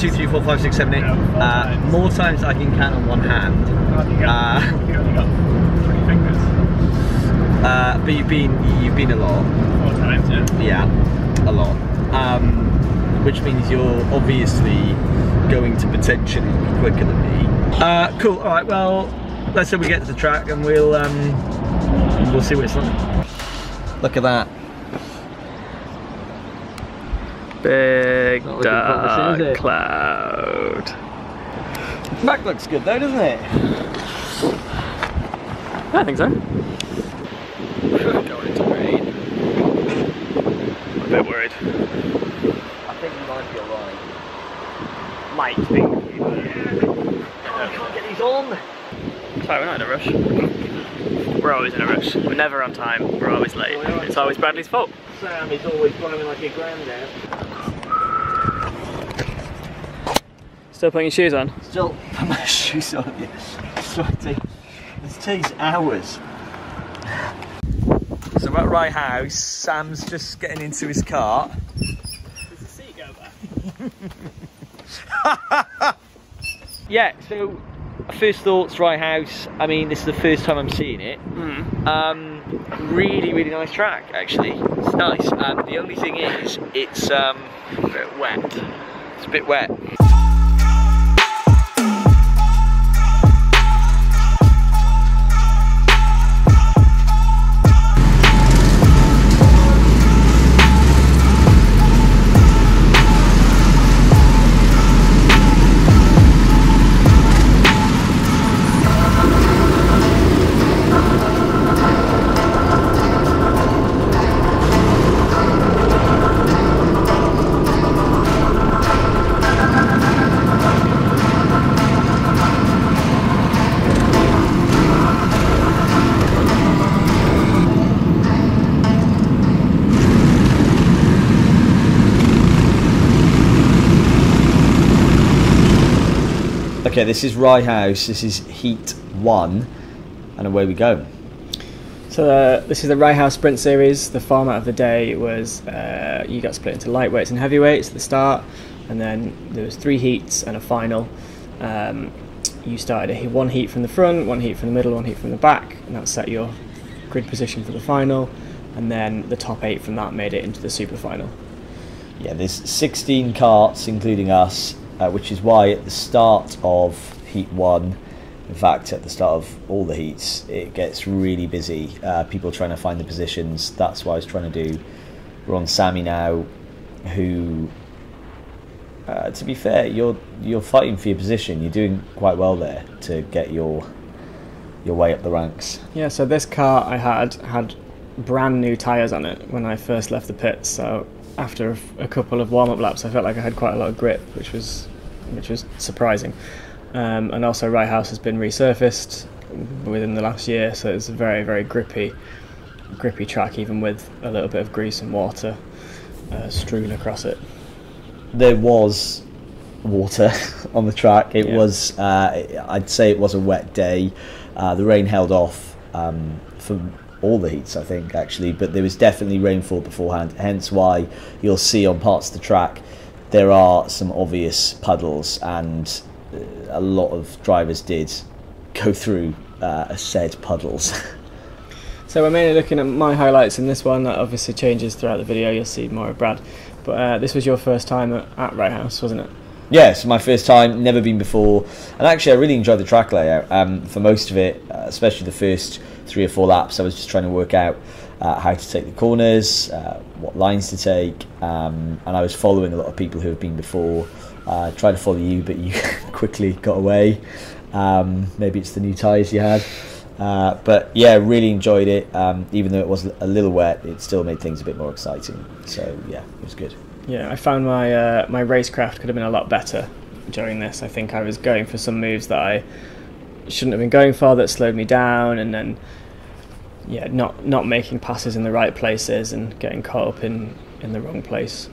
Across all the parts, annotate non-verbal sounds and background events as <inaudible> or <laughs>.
two, three, four, five, six, seven, eight. Uh, more times I can count on one hand. Uh, you only got three fingers. Uh, but you've been you've been a lot. Four times, yeah. Yeah, a lot. Um, which means you're obviously going to potentially be quicker than me. Uh, cool. All right. Well, let's say we get to the track and we'll um, we'll see what it's like. Look at that. Big Not looking promising, is it? cloud. Back looks good though, doesn't it? I think so. Going into rain. I'm a bit worried. I think you might be alright. Might be. I can't get these on. Sorry, we're not in a rush. We're always in a rush. We're never on time. We're always late. Oh, it's always Bradley's fault. Sam is always climbing like a granddad. Still putting your shoes on? Still put my <laughs> shoes on. Yeah. Sweaty. This takes hours. So we're at Rye House. Sam's just getting into his car. Does the seat go back? Yeah. So first thoughts, Rye House. I mean, this is the first time I'm seeing it. Mm. Um, really, really nice track. Actually, it's nice. Um, the only thing is, it's um, a bit wet. It's a bit wet. Okay, this is Rye House. This is Heat One, and away we go. So uh, this is the Rye House Sprint Series. The format of the day was uh, you got split into lightweights and heavyweights at the start, and then there was three heats and a final. Um, you started a, one heat from the front, one heat from the middle, one heat from the back, and that set your grid position for the final. And then the top eight from that made it into the super final. Yeah, there's 16 karts, including us, uh, which is why at the start of Heat 1, in fact, at the start of all the heats, it gets really busy. Uh, people trying to find the positions. That's what I was trying to do. We're on Sammy now, who, uh, to be fair, you're you're fighting for your position. You're doing quite well there to get your your way up the ranks. Yeah, so this car I had had brand new tyres on it when I first left the pits. So after a couple of warm up laps, I felt like I had quite a lot of grip, which was which was surprising. Um, and also, Rye House has been resurfaced within the last year, so it's a very very grippy grippy track, even with a little bit of grease and water uh, strewn across it. there was water <laughs> on the track. It Yeah. was, uh, I'd say, it was a wet day. Uh, the rain held off um, for all the heats, I think, actually, but there was definitely rainfall beforehand. Hence, why you'll see on parts of the track there are some obvious puddles, and uh, a lot of drivers did go through uh, said puddles. <laughs> So we're mainly looking at my highlights in this one. That obviously changes throughout the video. You'll see more of Brad. But uh, this was your first time at, at Rye House, wasn't it? Yeah, it's my first time, never been before, and actually I really enjoyed the track layout. Um, for most of it, uh, especially the first three or four laps, I was just trying to work out uh, how to take the corners, uh, what lines to take, um, and I was following a lot of people who have been before. Uh, tried to follow you, but you <laughs> quickly got away. Um, maybe it's the new tyres you had. Uh, but yeah, really enjoyed it. Um, even though it was a little wet, it still made things a bit more exciting. So yeah, it was good. Yeah, I found my uh, my racecraft could have been a lot better during this. I think I was going for some moves that I shouldn't have been going for that slowed me down, and then yeah, not not making passes in the right places and getting caught up in in the wrong place.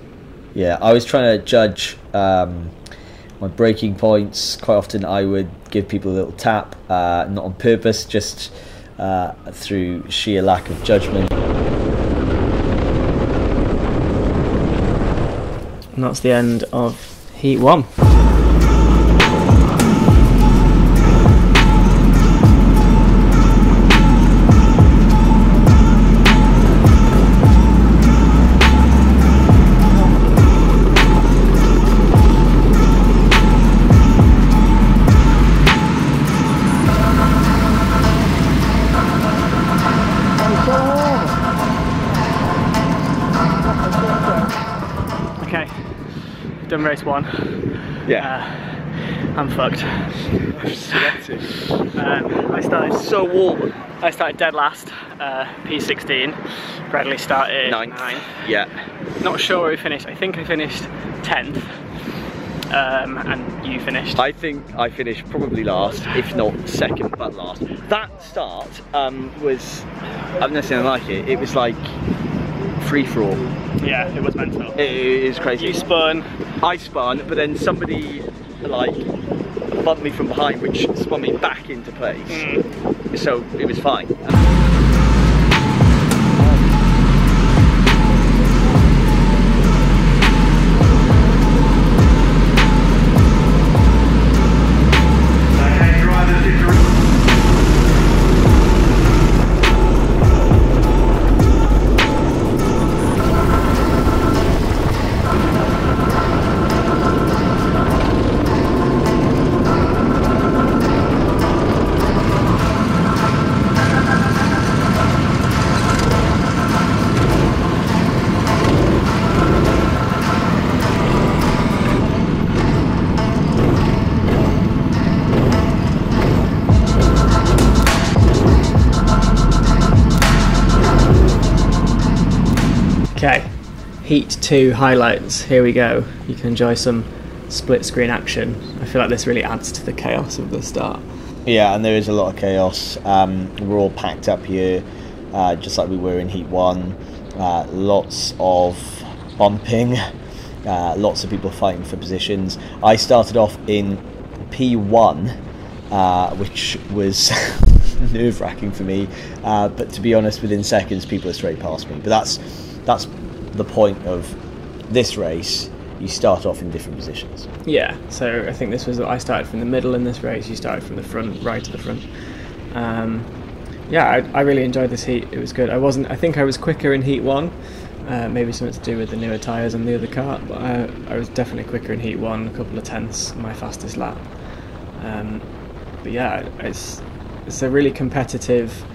Yeah, I was trying to judge um, my braking points. Quite often, I would give people a little tap, uh, not on purpose, just uh, through sheer lack of judgment. And that's the end of Heat One. One. Yeah. Uh, I'm fucked. Sweating. Um, I started so warm. I started dead last, uh, P16. Bradley started Ninth. ninth. Yeah. Not sure where we finished. I think I finished 10th. Um, and you finished. I think I finished probably last, if not second, but last. That start um, was, I've never seen anything like it. It was like free for all. yeah, it was mental. It is crazy. You spun. I spun, but then somebody like bumped me from behind, which spun me back into place. Mm. So it was fine. Heat 2 highlights. Here we go. You can enjoy some split screen action. I feel like this really adds to the chaos of the start. Yeah, and there is a lot of chaos. Um, we're all packed up here, uh, just like we were in Heat 1. Uh, lots of bumping, <laughs> uh, lots of people fighting for positions. I started off in P1, uh, which was <laughs> nerve wracking for me, uh, but to be honest, within seconds, people are straight past me. But that's, that's the point of this race. You start off in different positions. Yeah, so I think this was I started from the middle in this race. You started from the front, right to the front. Um, yeah, I, I really enjoyed this heat. It was good. I wasn't. I think I was quicker in heat one. Uh, maybe something to do with the newer tyres on the other car, but I, I was definitely quicker in heat one. A couple of tenths, my fastest lap. Um, but yeah, it's it's a really competitive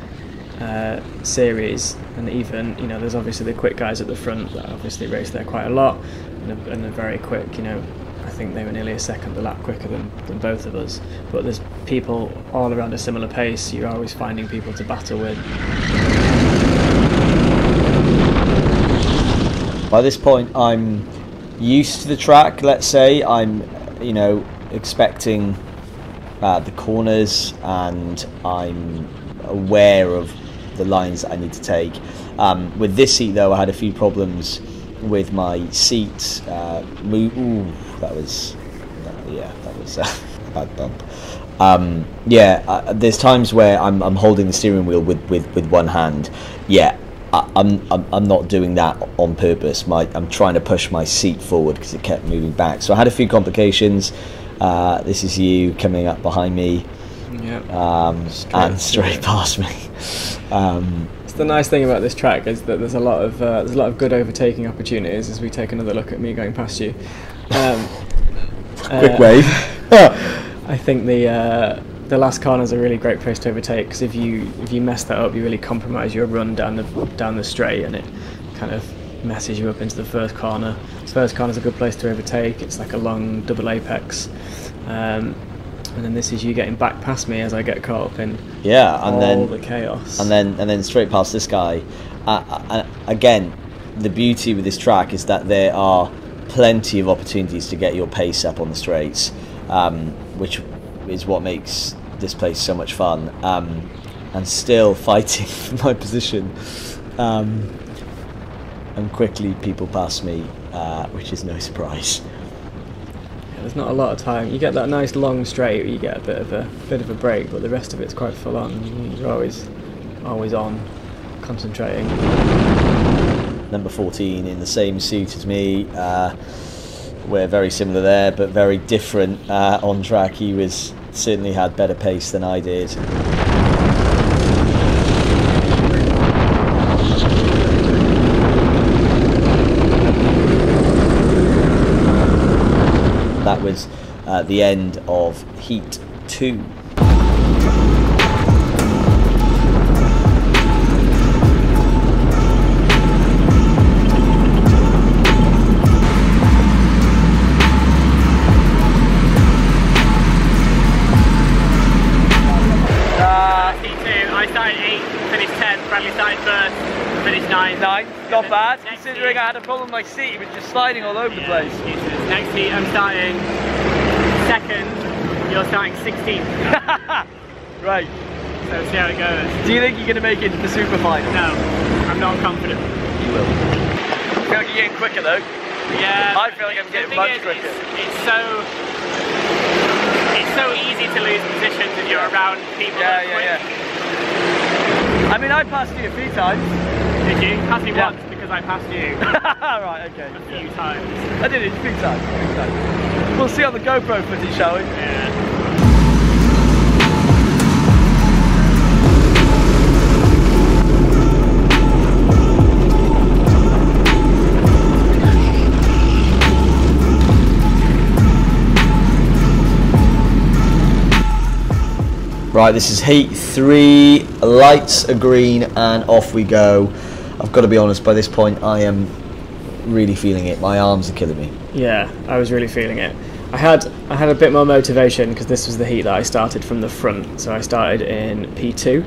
uh, series, and even you know, there's obviously the quick guys at the front that obviously race there quite a lot, and are, and are very quick. You know, I think they were nearly a second a lap quicker than, than both of us. But there's people all around a similar pace. You're always finding people to battle with. By this point, I'm used to the track. Let's say I'm, you know, expecting uh, the corners, and I'm aware of the lines that I need to take. Um, with this seat, though, I had a few problems with my seat. Uh, move, ooh, that was, yeah, that was <laughs> a bad bump. Um, yeah, uh, there's times where I'm, I'm holding the steering wheel with, with, with one hand. Yeah, I, I'm, I'm I'm not doing that on purpose. My I'm trying to push my seat forward because it kept moving back. So I had a few complications. Uh, this is you coming up behind me Yeah. um, and straight past me. Um, It's the nice thing about this track is that there's a lot of uh, there's a lot of good overtaking opportunities as we take another look at me going past you. Um, <laughs> quick uh, wave. <laughs> I think the uh, the last corner is a really great place to overtake because if you if you mess that up, you really compromise your run down the down the straight, and it kind of messes you up into the first corner. First corner is a good place to overtake. It's like a long double apex. Um, and then this is you getting back past me as I get caught up in yeah, and all then the chaos. and then and then straight past this guy. Uh, again, the beauty with this track is that there are plenty of opportunities to get your pace up on the straights, um, which is what makes this place so much fun. Um, and still <laughs> fighting for my position. Um, and quickly people pass me, uh, which is no <laughs> surprise. There's not a lot of time. You get that nice long straight, you get a bit of a bit of a break, but the rest of it's quite full on. You're always always on, concentrating. number 14 in the same suit as me. Uh, we're very similar there, but very different uh, on track. He was certainly had better pace than I did. That was uh, the end of Heat 2. Uh, T2, I started 8, finished 10, Bradley started first, finished 9. Nine, not bad. Considering heat. I had a problem with my seat, it was just sliding all over the place. Next heat, I'm starting second, you're starting 16th. <laughs> Right. so see how it goes. Do you think you're going to make it to the super final? No, I'm not confident. You will. I feel like you're getting quicker though. Yeah. I feel like I'm getting much is, quicker. It's, it's so it's so easy to lose positions if you're around people Yeah, yeah, quick. yeah. I mean, I passed you a few times. Did you? Pass me Yeah. once because I passed you <laughs> right, okay. a few times. I did it a few times. A few times. We'll see on the GoPro footage, shall we? Yeah. Right, this is Heat 3, lights are green, and off we go. I've got to be honest, by this point, I am really feeling it. My arms are killing me. Yeah, I was really feeling it. I had I had a bit more motivation because this was the heat that I started from the front. So I started in P2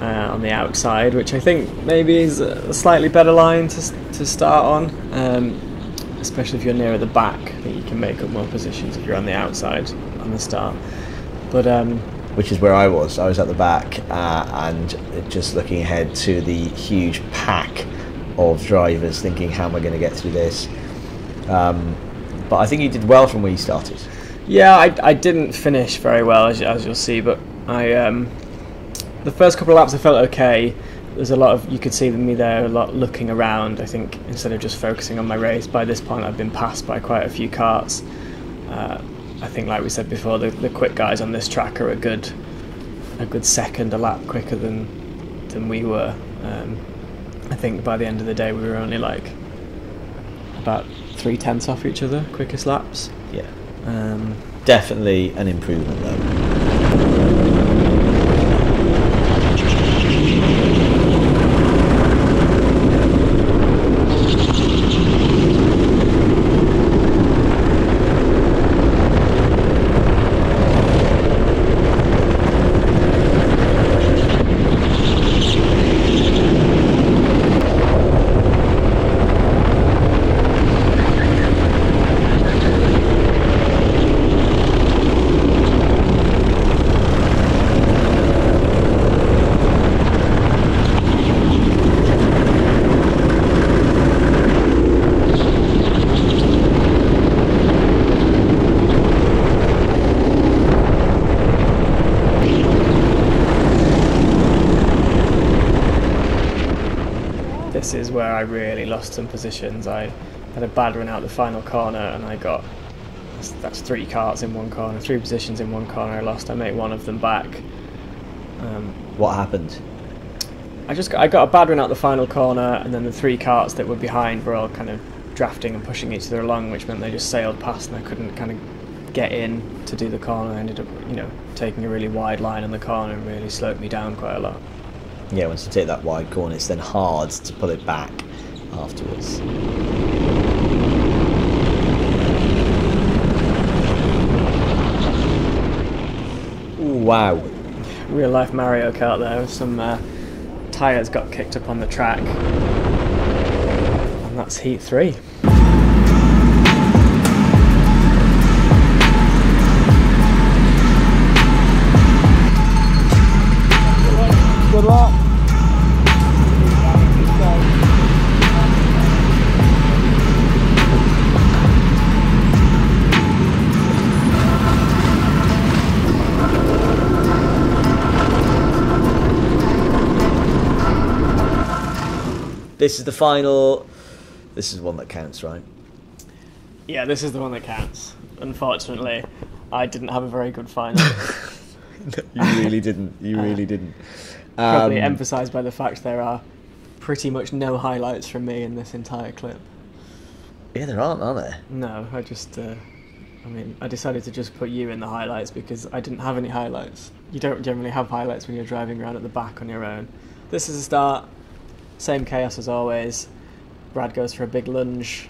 uh, on the outside, which I think maybe is a slightly better line to, to start on, um, especially if you're nearer the back. Think you can make up more positions if you're on the outside on the start. But um, which is where I was. I was at the back uh, and just looking ahead to the huge pack of drivers, thinking, how am I going to get through this? Um, but I think you did well from where you started. Yeah, I, I didn't finish very well as, as you'll see, but I um, the first couple of laps I felt okay. There's a lot of you could see me there a lot looking around. I think instead of just focusing on my race. By this point, I've been passed by quite a few karts. Uh, I think, like we said before, the, the quick guys on this track are a good a good second a lap quicker than than we were. Um, I think by the end of the day, we were only like about three tenths off each other, quickest laps. Yeah, Um, definitely an improvement though. this is where I really lost some positions. I had a bad run out the final corner, and I got that's, that's three karts in one corner, three positions in one corner. I lost. I made one of them back. Um, What happened? I just got, I got a bad run out the final corner, and then the three karts that were behind were all kind of drafting and pushing each other along, which meant they just sailed past, and I couldn't kind of get in to do the corner. I ended up, you know, taking a really wide line in the corner and really slowed me down quite a lot. Yeah, once you take that wide corner, it's then hard to pull it back afterwards. Wow. real life Mario Kart there. Some uh, tyres got kicked up on the track. And that's Heat 3. This is the final. This is one that counts, right? Yeah, this is the one that counts. Unfortunately, I didn't have a very good final. <laughs> you really didn't. You really didn't. Probably Um, emphasised by the fact there are pretty much no highlights from me in this entire clip. yeah, there aren't, are there? No, I just, uh, I mean, I decided to just put you in the highlights because I didn't have any highlights. You don't generally have highlights when you're driving around at the back on your own. This is a start, same chaos as always. Brad goes for a big lunge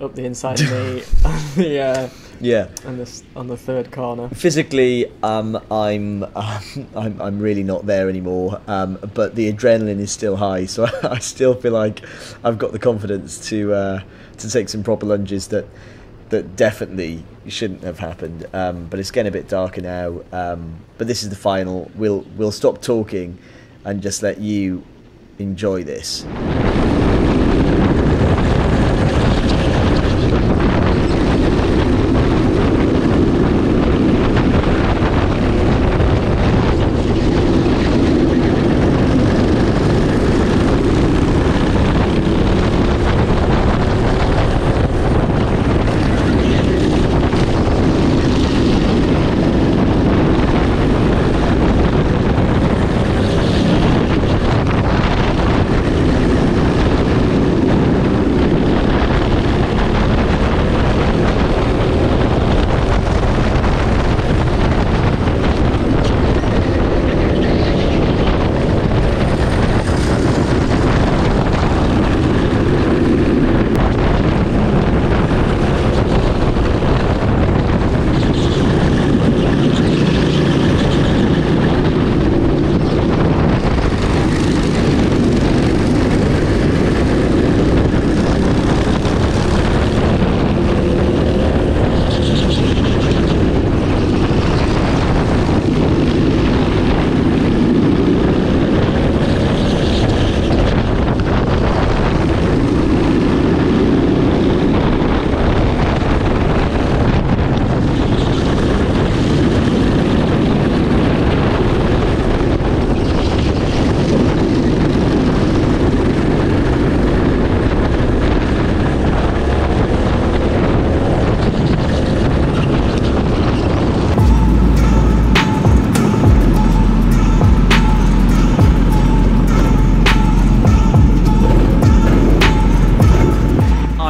up the inside of me <laughs> on the, uh, Yeah. on, the, on the third corner. Physically, um, I'm, um, <laughs> I'm I'm really not there anymore. Um, but the adrenaline is still high, so <laughs> I still feel like I've got the confidence to uh, to take some proper lunges that that definitely shouldn't have happened. Um, but it's getting a bit darker now. Um, but this is the final. We'll we'll stop talking and just let you enjoy this.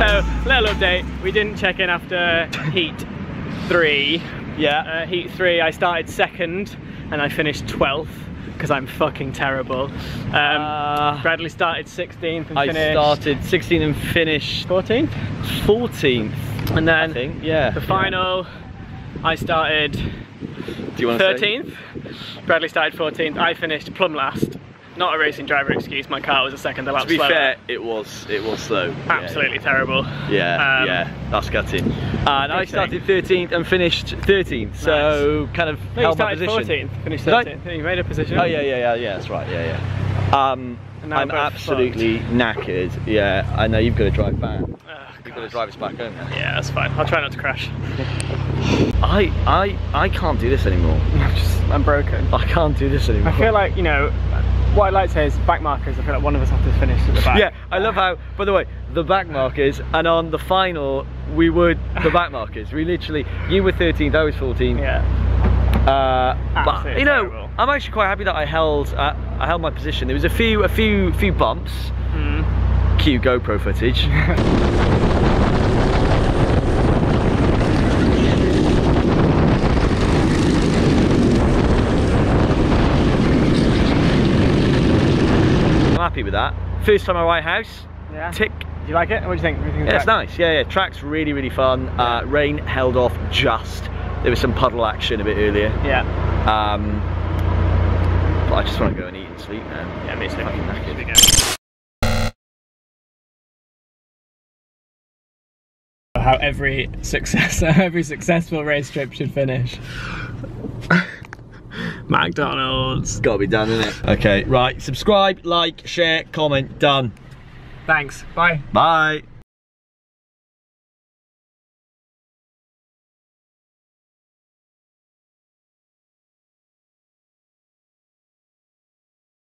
So, little update. We didn't check in after heat three. Yeah. Uh, heat three, I started second and I finished 12th because I'm fucking terrible. Um, Uh, Bradley started 16th and I finished started 16 and finished 14th. 14th. And then I think, yeah. the final, I started Do you want to 13th. Bradley started 14th. I finished plumb last. Not a racing driver excuse. My car was a second a lap To be slower. fair, it was it was slow. absolutely terrible. Yeah, Um, yeah, that's gutting. And I started 13th and finished 13th, so kind of No, held my started position. 14th, finished Did I? 13th. You made a position. Oh yeah, yeah, yeah, yeah. That's right. Yeah, yeah. Um, I'm absolutely knackered. Yeah, I know you've got to drive back. Oh, You've got to drive us back home. now. Yeah, that's fine. I'll try not to crash. <laughs> I, I, I can't do this anymore. <laughs> I'm just, I'm broken. I can't do this anymore. I feel like, you know, what I'd like to say is back markers. I feel like one of us has to finish at the back. Yeah, I love how, by the way, the back markers, and on the final, we were the back markers. We literally, you were 13th, I was 14th. Yeah. Uh, but you know, terrible. I'm actually quite happy that I held, uh, I held my position. There was a few, a few, few bumps. Mm. Cue GoPro footage. <laughs> happy with that. First time I Rye House. Yeah. Tick. Do you like it? What do you think? Do you think Yeah, it's nice. Yeah, yeah. Track's really, really fun. Uh, rain held off just. There was some puddle action a bit earlier. Yeah. Um, but I just want to go and eat and sleep now. Yeah, me too. Fucking knackered. Should we go? How every success, <laughs> every successful race trip should finish. <laughs> McDonald's. Gotta be done, isn't it? Okay, right. Subscribe, like, share, comment. Done. Thanks. Bye. Bye.